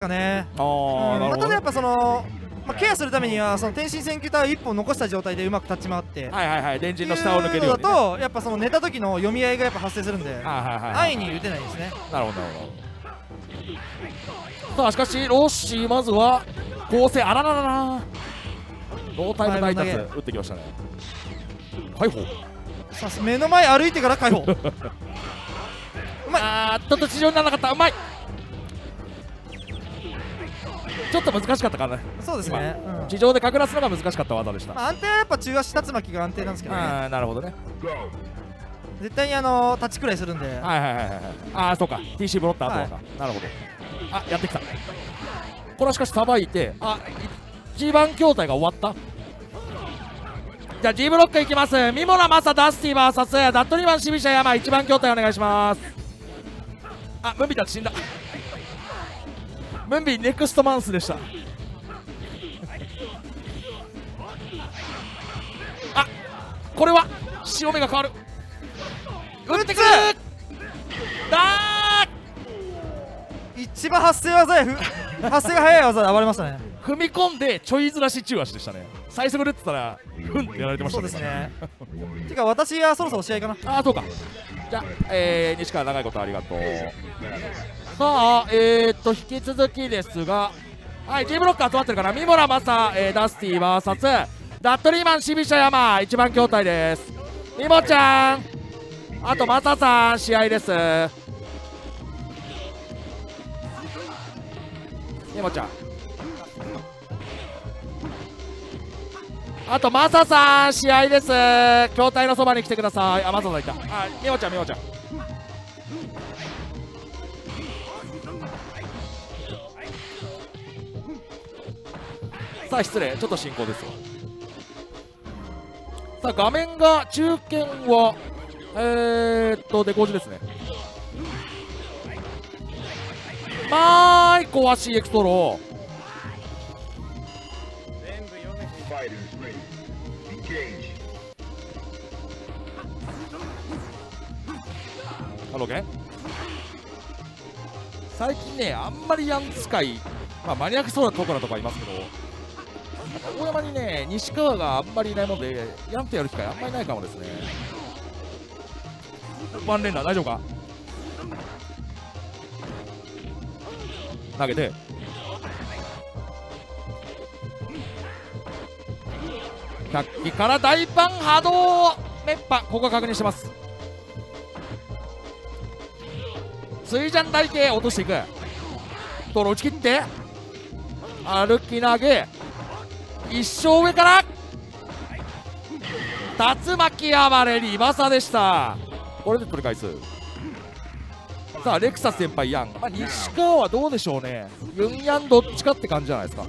かね。うん。まただやっぱその、まあ、ケアするためにはその天心選球体を1本残した状態でうまく立ち回って。はいはいはい。電人の下を抜けるように、だとやっぱその寝た時の読み合いがやっぱ発生するんで。安易に打てないですね。なるほどなるほど。さあしかしロッシーまずは構成あらららら。ロータイム大達打ってきましたね。はいほうさあ目の前歩いてから解放。うまい。あーっと地上にならなかった。うまいちょっと難しかったかなそうですね、うん。地上でかくらすのが難しかった。技でした、まあ、安定はやっぱ中足竜巻が安定なんですけどね。ああなるほどね。絶対にあの立ちくらいするんで。はいはいはいはいああそうか。TC ブロッターとか、なるほど。あやってきた。これはしかしさばいてあ一番筐体が終わった。じゃあ G ブロックいきます。三村正ダスティ VS ダットリマンシビシャ山一番筐体お願いします。あムンビたち死んだムンビネクストマンスでした。あこれは潮目が変わる。打ってくる。だ一番発生技やふ 発生が早い技で暴れましたね。ー踏み込んでちょいずらし中足でしたね。最速で打ってたらふんってやられてましたそうですね。てか私はそろそろ試合かな。ああそうか。じゃあ、えー、西川長いことありがとうさあえー、っと引き続きですがはい G ブロック集まってるから三村正、えー、ダスティー VS ダットリーマンシビシャ山一番筐体です。みもちゃん。あとマサさん試合です。みもちゃん。あとマサさん試合です。筐体のそばに来てください。あマサさんいた。あみもちゃんみもちゃん。さあ失礼ちょっと進行ですわさあ画面が中堅はえー、っとデコージですねまーい壊しエクストロ Fighters ready. Engage. ハロゲン最近ねあんまりヤン使いまあマニアックそうなところとかいますけど大山にね西川があんまりいないもんでヤンとやる機会あんまりないかもですね。ワンレンナー大丈夫か？投げて。100機から大パン波動熱波ここは確認してます。水ジャン台形落としていく。ドロ打ち切って。歩き投げ。一生上から。竜巻暴れリバサでした。これで取り返す。さあレクサス先輩ヤン、まあ、西川はどうでしょうね。ユンヤンどっちかって感じじゃないですか。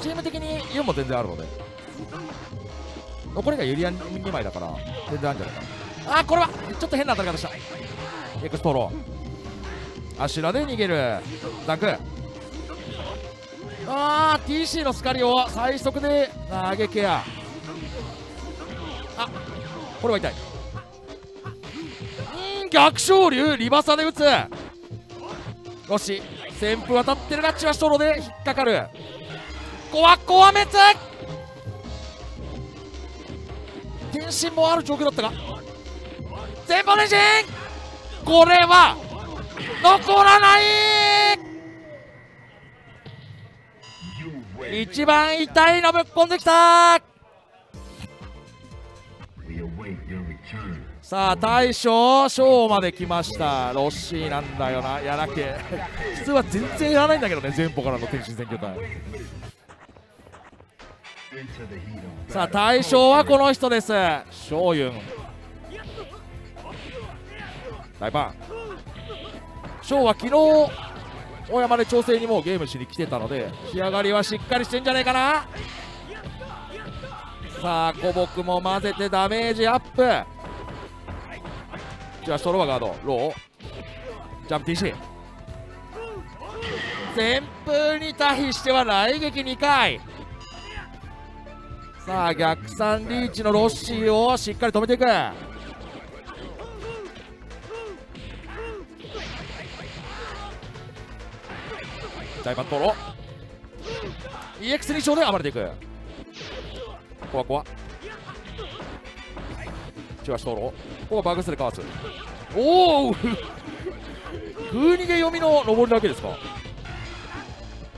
チーム的にユンも全然あるので。残りがユリアン2枚だから全然あるんじゃないか。なあーこれはちょっと変な当たり方した。エクストロアシュラで逃げる。ザンクあー TC のスカリを最速で投げケア。あこれは痛い。うん逆昇竜リバサで打つ。よし旋風当たってるがチワシトロで引っかかる。コアコア滅天心もある状況だったが。前方連進これは残らない。一番痛いのぶっこんできたさあ大将ショーまで来ました。ロッシーなんだよな。やらけ普通は全然やらないんだけどね前方からの天心選挙隊。さあ大将はこの人です。翔ユン。大パン。翔は昨日大山で調整にもうゲームしに来てたので仕上がりはしっかりしてんじゃないかな。さあ古木も混ぜてダメージアップ。じゃあストローガードロー。ジャンプ TC 旋風に対しては雷撃2回。さあ逆算リーチのロッシーをしっかり止めていく。大パントロ EX2 勝で暴れていく。怖怖中足灯籠ここはバグスでかわすおお空逃げ読みの上りだけですか。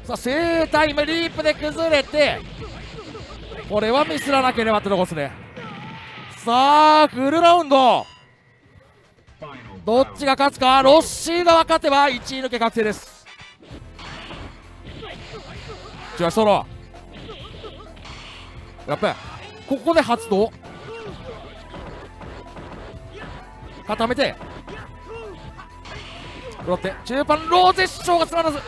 さあ正タイムリープで崩れて。これはミスらなければってとこですね。さあフルラウンド。どっちが勝つか。ロッシーが勝てば1位抜け確定です。中足ソロ。やっぱここで発動。固めて。ロッテ。中盤ローゼッショーがつまらず。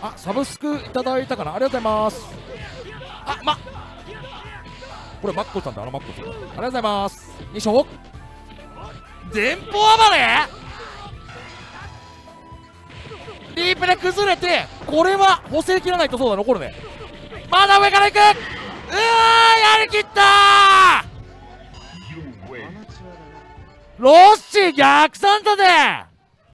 あサブスクいただいたかな。ありがとうございます。あま。これマッコさんだ。あのマッコさん。ありがとうございます。2勝前方暴れ？リープで崩れてこれは補正切らないとそうだ残るね。まだ上から行く！うわーやりきった.ロッシー逆算だぜ